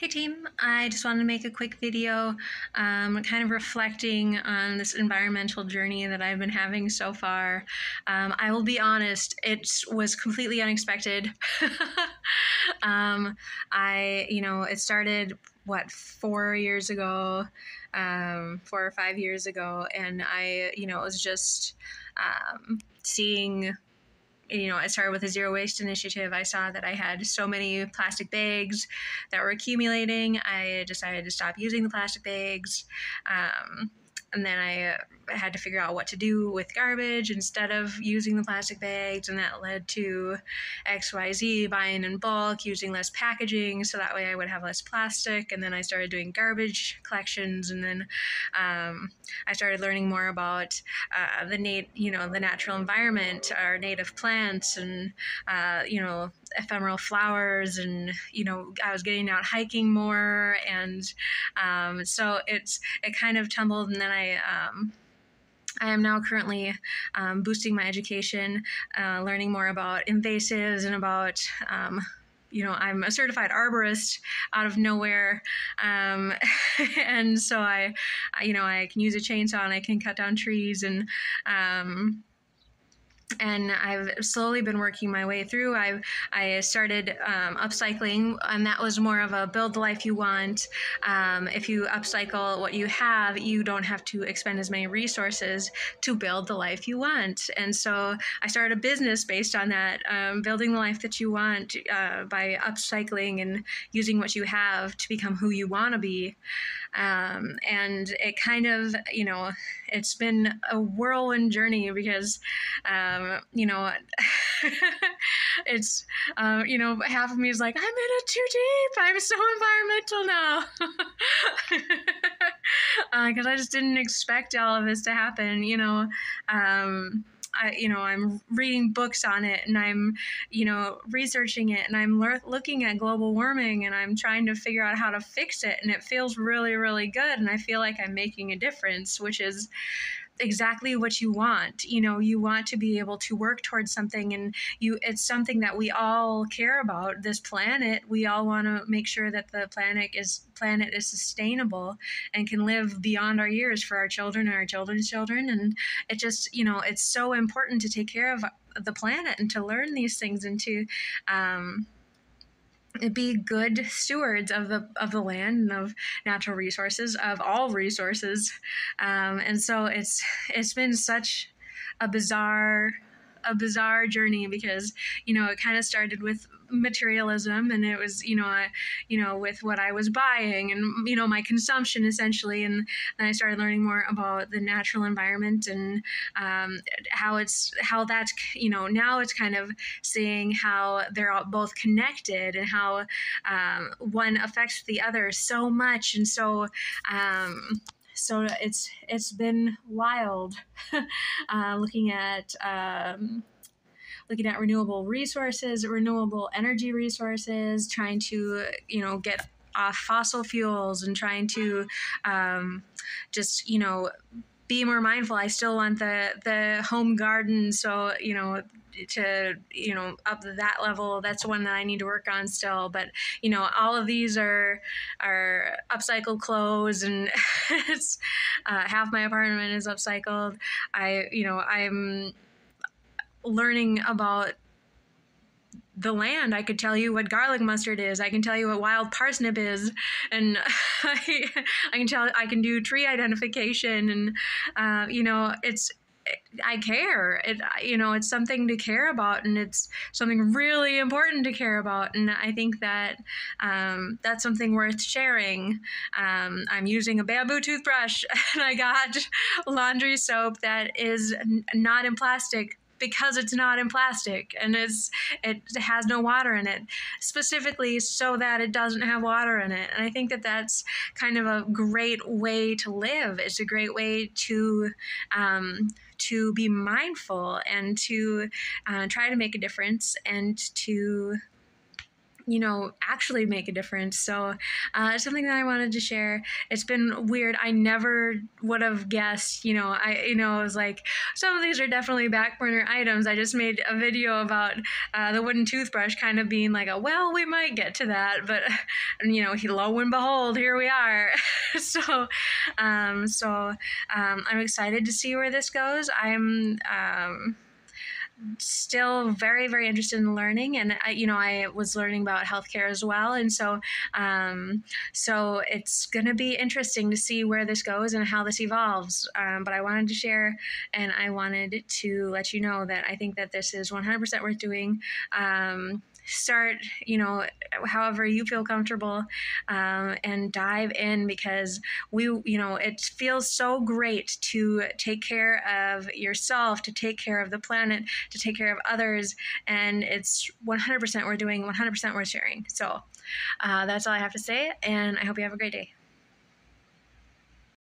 Hey team, I just wanted to make a quick video um, kind of reflecting on this environmental journey that I've been having so far. Um, I will be honest, it was completely unexpected. um, I, you know, it started, what, four years ago, um, four or five years ago, and I, you know, it was just um, seeing you know, I started with a zero waste initiative. I saw that I had so many plastic bags that were accumulating. I decided to stop using the plastic bags. Um, and then I had to figure out what to do with garbage instead of using the plastic bags, and that led to XYZ buying in bulk, using less packaging, so that way I would have less plastic. And then I started doing garbage collections, and then um, I started learning more about uh, the nat- you know the natural environment, our native plants, and uh, you know ephemeral flowers, and you know I was getting out hiking more, and um, so it's it kind of tumbled, and then I um, I am now currently um, boosting my education, uh, learning more about invasives and about. Um, you know, I'm a certified arborist out of nowhere, um, and so I, I, you know, I can use a chainsaw and I can cut down trees, and um, and I've slowly been working my way through. I I started um, upcycling, and that was more of a build the life you want. Um, if you upcycle what you have, you don't have to expend as many resources to build the life you want. And so I started a business based on that, um, building the life that you want uh, by upcycling and using what you have to become who you want to be. Um, and it kind of, you know, it's been a whirlwind journey because, um, you know, it's, uh, you know, half of me is like, I'm in it too deep. I'm so environmental now. Because uh, I just didn't expect all of this to happen, you know. Um, I, you know, I'm reading books on it and I'm, you know, researching it and I'm looking at global warming and I'm trying to figure out how to fix it. And it feels really, really good. And I feel like I'm making a difference, which is exactly what you want. You know you want to be able to work towards something and you it's something that we all care about this planet. We all want to make sure that the planet is planet is sustainable and can live beyond our years for our children and our children's children. And it just you know it's so important to take care of the planet and to learn these things and to um, be good stewards of the of the land and of natural resources of all resources. Um, and so it's it's been such a bizarre a bizarre journey because you know it kind of started with materialism and it was you know I, you know with what I was buying and you know my consumption essentially. And then I started learning more about the natural environment and um, how it's how that's you know now it's kind of seeing how they're all both connected and how um, one affects the other so much and so um, so it's it's been wild uh, looking at um, looking at renewable resources, renewable energy resources, trying to you know get off fossil fuels and trying to um, just you know be more mindful. I still want the the home garden, so you know to you know up that level that's one that i need to work on still. But you know all of these are are upcycled clothes and it's uh, half my apartment is upcycled. I you know i'm learning about the land. I could tell you what garlic mustard is. I can tell you what wild parsnip is, and I, I can tell I can do tree identification, and uh, you know it's I care. It you know it's something to care about, and it's something really important to care about. And I think that um, that's something worth sharing. Um, I'm using a bamboo toothbrush, and I got laundry soap that is n- not in plastic because it's not in plastic and it's it has no water in it specifically so that it doesn't have water in it. And i think that that's kind of a great way to live. It's a great way to um, to be mindful and to uh, try to make a difference and to you know, actually make a difference. So uh, something that I wanted to share. It's been weird. I never would have guessed, you know, I, you know, I was like, some of these are definitely back burner items. I just made a video about uh, the wooden toothbrush kind of being like a, well, we might get to that, but, you know, lo and behold, here we are. so, um, so um, I'm excited to see where this goes. I'm, um, still very very interested in learning. And I, you know i was learning about healthcare as well. And so um, so it's going to be interesting to see where this goes and how this evolves. Um, but i wanted to share and i wanted to let you know that i think that this is 100% worth doing. Um, start, you know, however you feel comfortable um, and dive in because we, you know, it feels so great to take care of yourself, to take care of the planet, to take care of others. And it's 100% we're doing, 100% we're sharing. So uh, that's all I have to say. And I hope you have a great day.